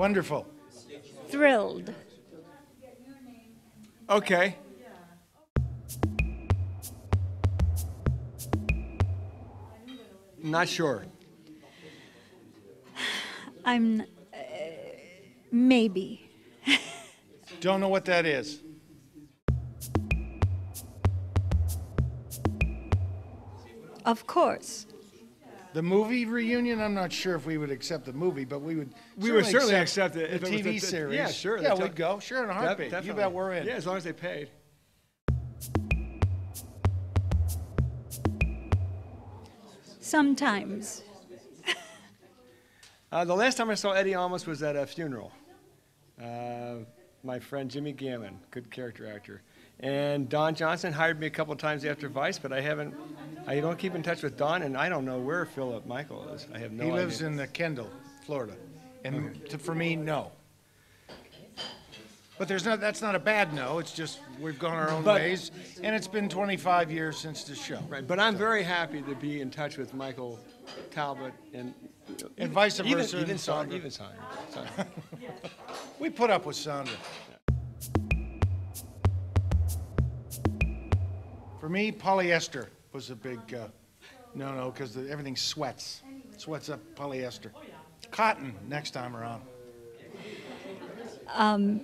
Wonderful. Thrilled. Okay. Not sure. I'm uh, maybe. Don't know what that is. Of course. The movie reunion, I'm not sure if we would accept the movie, but we would. We would certainly accept it The if it was TV the- the- series. yeah, sure, Yeah, that's we'd go. Sure, in a heartbeat. You definitely. bet we're in. Yeah, as long as they paid. Sometimes. Uh, the last time I saw Eddie Olmos was at a funeral. Uh, my friend Jimmy Gammon, good character actor. And Don Johnson hired me a couple times after Vice, but I haven't, I don't keep in touch with Don, and I don't know where Philip Michael is. I have no He idea. lives in uh, Kendall, Florida. And to, for me, no. But there's not, that's not a bad no. It's just we've gone our own But- ways. And it's been 25 years since the show. Right, but I'm very happy to be in touch with Michael Talbott and. And vice even- versa, Even, and Sa- Saundra. even. We put up with Saundra. For me, polyester was a big uh, no no because everything sweats. Sweats up polyester. Cotton next time around. Um,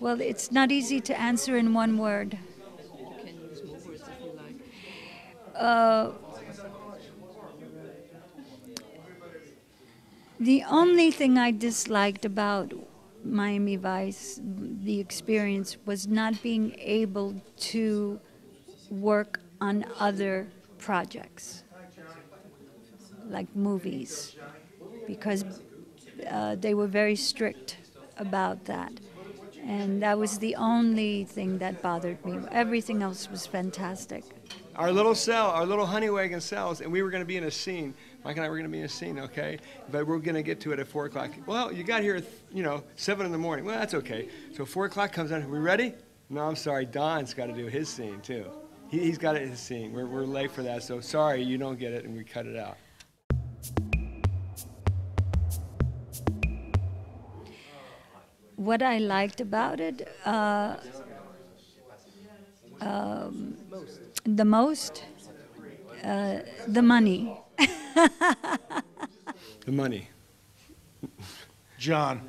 well, it's not easy to answer in one word. Uh, the only thing I disliked about Miami Vice, the experience, was not being able to work on other projects, like movies, because uh, they were very strict about that. And that was the only thing that bothered me. Everything else was fantastic. Our little cell, our little honey wagon cells, and we were going to be in a scene. Mike and I were going to be in a scene, okay? But we're going to get to it at 4 o'clock. Well, you got here at, you know, 7 in the morning. Well, that's okay. So 4 o'clock comes on. Are we ready? No, I'm sorry. Don's got to do his scene, too. He, he's got his scene. We're, we're late for that, so sorry, you don't get it, and we cut it out. What I liked about it, uh, um, the most, uh, the money. The money. John,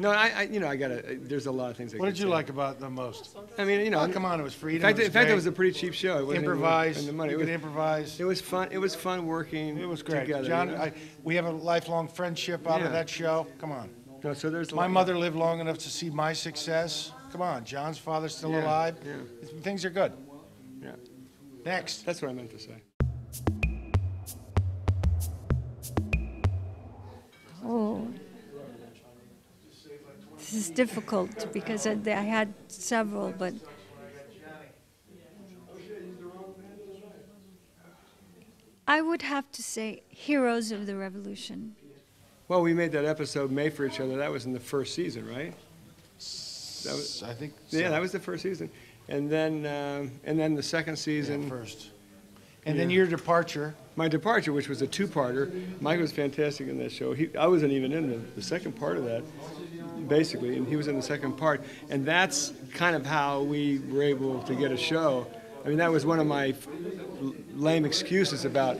No, I, I you know, I got to, there's a lot of things I what did you say. like about the most? I mean, you know, Oh, come on, it was In freedom. fact, it was in fact, it was a pretty cheap show. It wasn't even- improvise. and the money. You It could was, improvise. it was fun. It was fun working. It was great. Together, John, you know? I, we have a lifelong friendship out Yeah. of that show. Come on. No, so there's My lot- mother lived long enough to see my success. Come on, John's father's still Yeah, alive. yeah. Things are good. Yeah, Next. that's what I meant to say. Oh, this is difficult because I, I had several, but I would have to say Heroes of the Revolution. Well, we made that episode "Made for Each Other." That was in the first season, right? That was, I think. yeah, so. that was the first season, and then um, and then the second Yeah, season, first. And then your departure. my departure, which was a two-parter. Mike was fantastic in that show. He, I wasn't even in the, the second part of that, basically, and he was in the second part, and that's kind of how we were able to get a show. I mean, that was one of my lame excuses about,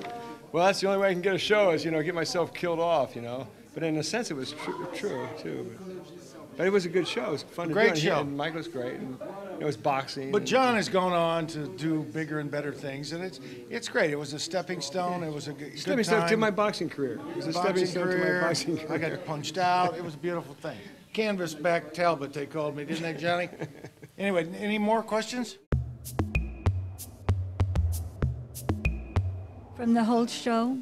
well, that's the only way I can get a show is you know get myself killed off, you know. But in a sense, it was tr- true too. But it was a good show. It was fun to Great do. and show. And Mike was great. And it was boxing. But John has gone on to do bigger and better things, and it's it's great. It was a stepping stone. It was a good, stepping good stone time. to my boxing career. It was a stepping boxing stone to my boxing career. I got punched out. It was a beautiful thing. Canvas back Talbott, they called me, didn't they, Johnny? anyway, any more questions? From the whole show,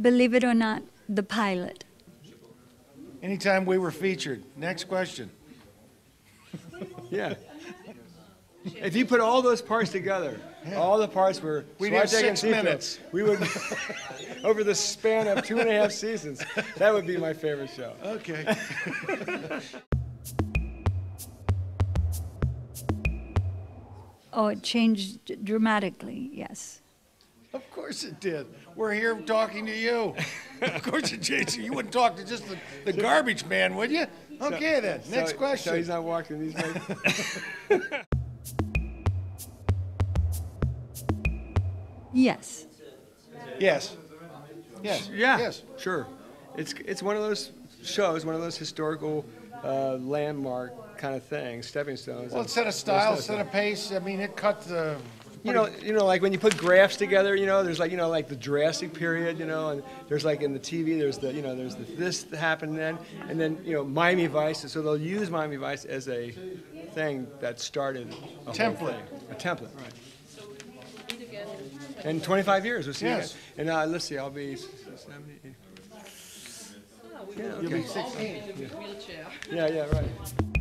believe it or not, the pilot. Anytime we were featured. Next question. Yeah. If you put all those parts together, all the parts were We'd and six minutes. We would, over the span of two and a half seasons, that would be my favorite show. Okay. Oh, it changed dramatically, yes. Of course it did. We're here talking to you. Of course it changed. You wouldn't talk to just the, the garbage man, would you? Okay then, So- question. So he's not walking He's ways? Yes. Yes. Yes. Yeah, Yes. sure. It's, it's one of those shows, one of those historical uh, landmark kind of things, stepping stones. Well, it set a style, set a pace. I mean, it cut the. You know, you know, like when you put graphs together, you know, there's like, you know, like the Jurassic period, you know, and there's like in the TV, there's the, you know, there's the, this that happened then, and then, you know, Miami Vice. So they'll use Miami Vice as a thing that started a whole Template. thing. A template, right. In 25 years, we'll see. you Yes. again. And uh, let's see, I'll be 70. Yeah, You'll be okay. 16. wheelchair. Yeah, yeah, right.